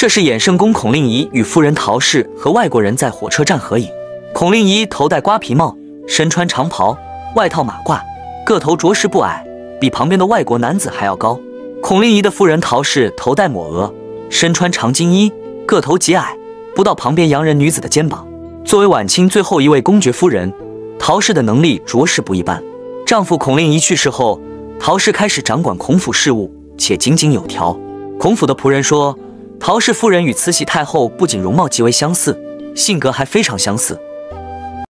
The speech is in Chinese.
这是衍圣公孔令仪与夫人陶氏和外国人在火车站合影。孔令仪头戴瓜皮帽，身穿长袍，外套马褂，个头着实不矮，比旁边的外国男子还要高。孔令仪的夫人陶氏头戴抹额，身穿长金衣，个头极矮，不到旁边洋人女子的肩膀。作为晚清最后一位公爵夫人，陶氏的能力着实不一般。丈夫孔令仪去世后，陶氏开始掌管孔府事务，且井井有条。孔府的仆人说，陶氏夫人与慈禧太后不仅容貌极为相似，性格还非常相似。